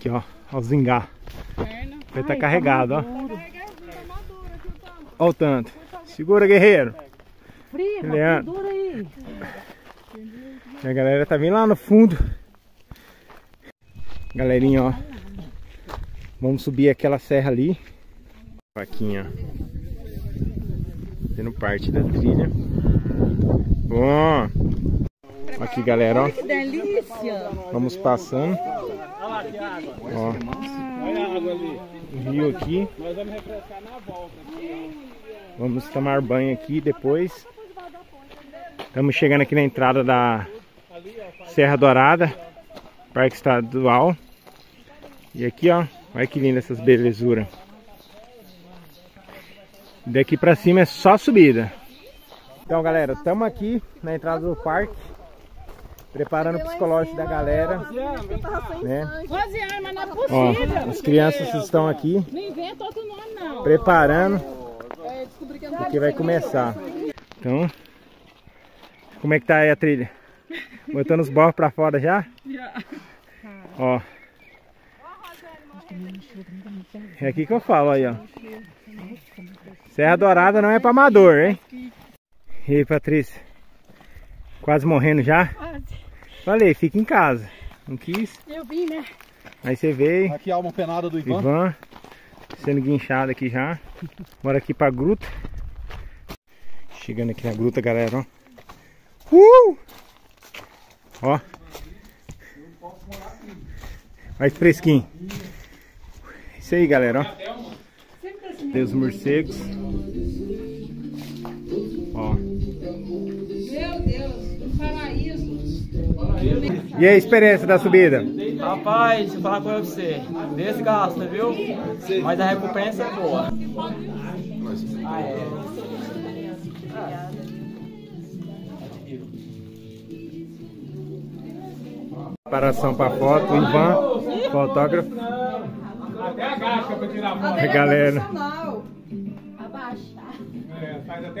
Aqui, ó. Ó o zingá. Vai estar carregado, ó. Ó o tanto. Segura, guerreiro. Frio, Leandro. dura aí. E a galera tá vindo lá no fundo. Galerinha, ó. Vamos subir aquela serra ali. Faquinha. Fazendo parte da trilha. Bom. Aqui, galera, ó. Que delícia. Vamos passando. Ó. O rio aqui. Vamos tomar banho aqui depois. Estamos chegando aqui na entrada da Serra Dourada, Parque Estadual. E aqui, ó, olha que linda essas belezuras. Daqui pra cima é só subida. Então, galera, estamos aqui na entrada do parque, preparando o psicológico da galera, né? É Ó, as crianças estão aqui Não inventa outro nome, não. preparando, porque vai começar. Então, como é que tá aí a trilha? Botando os borros pra fora já? Ó. É aqui que eu falo aí, ó. Serra Dourada não é pra amador, hein? E aí, Patrícia? Quase morrendo já? Falei, fica em casa. Não quis. Eu vim, né? Aí você veio. Aqui a alma penada do Ivan. Ivan sendo guinchado aqui já. Bora aqui pra gruta. Chegando aqui na gruta, galera, ó. Uh! Ó. Mais fresquinho. Isso aí, galera, ó. Tem os morcegos. E aí, a experiência da subida? Rapaz, deixa eu falar com você. Desgasta, viu? Mas a recompensa é boa. Preparação pra foto, Ivan, fotógrafo. Até agacha pra tirar foto. A galera. É, faz até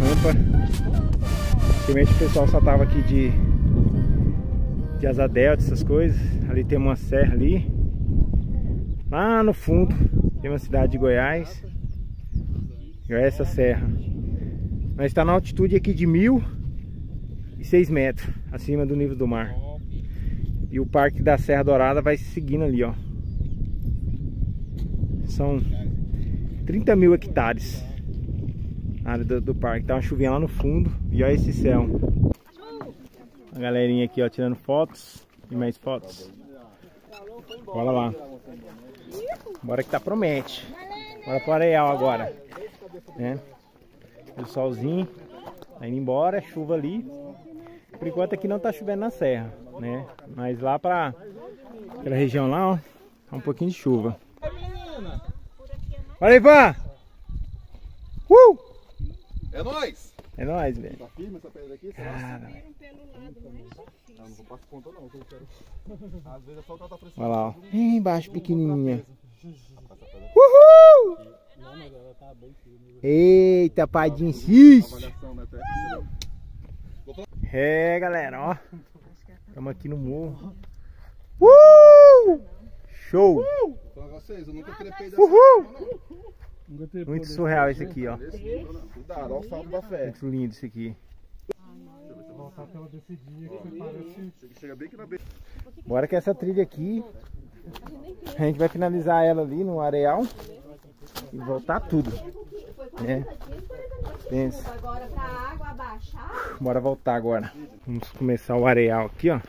rampa. Antigamente o pessoal só tava aqui de, de asa delta, essas coisas. Ali tem uma serra ali. Lá no fundo tem uma cidade de Goiás. E olha essa serra. Nós está na altitude aqui de 1006 metros acima do nível do mar. E o Parque da Serra Dourada vai seguindo ali, ó. São 30 mil hectares na área do, do parque. Tá uma chuvinha lá no fundo e olha esse céu. A galerinha aqui, ó, tirando fotos e mais fotos. Bora lá. Bora que tá promete. Bora pro areal agora. Né? O solzinho tá indo embora, chuva ali. Por enquanto aqui não tá chovendo na serra, né? Mas lá pra aquela região lá, ó, tá um pouquinho de chuva. Olha, Ivan! É nóis! É nóis, velho. Tá firme essa pedra aqui? Cara, Ah, não vou passar conta não, que eu quero. Às vezes é só o cara tá precisando. olha lá, ó. Bem embaixo, pequenininha. Uhul! Eita, padinho, insiste. Avaliação, né? É, galera, ó. Estamos aqui no morro. Uh! Show! Vou falar com vocês, eu nunca trepei dessa Uhul! Muito surreal esse aqui, ó. Desse nível, não. Cuidado, olha o salto da fé. Muito lindo esse aqui. Chega bem aqui na beira. Bora que essa trilha aqui, a gente vai finalizar ela ali no areal e voltar tudo. Né? Pensa. Agora pra água abaixar. Bora voltar agora. Vamos começar o areal aqui, ó.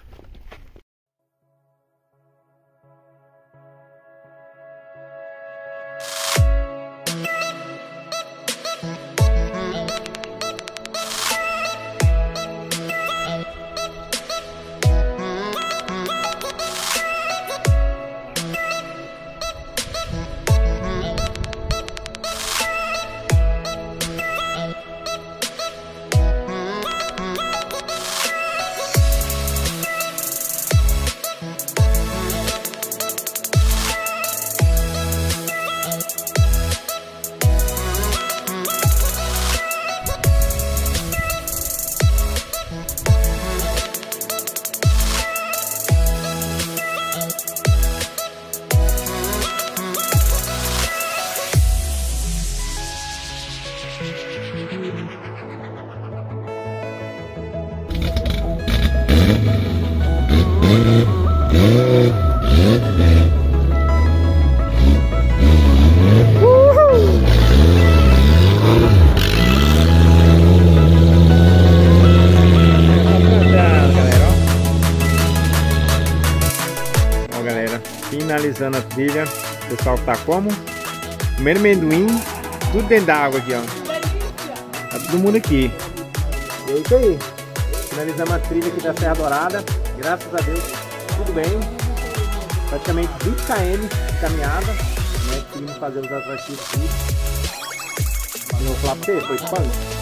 Finalizando a trilha. O pessoal tá como? Comendo amendoim, tudo dentro da aqui, ó. Tá todo mundo aqui. E é isso aí. Finalizamos a trilha aqui da Serra Dourada. Graças a Deus, tudo bem. Praticamente 20 km de caminhada. Né? Conseguimos fazer os atrativos tudo. Eu vou falar pra você, foi punk.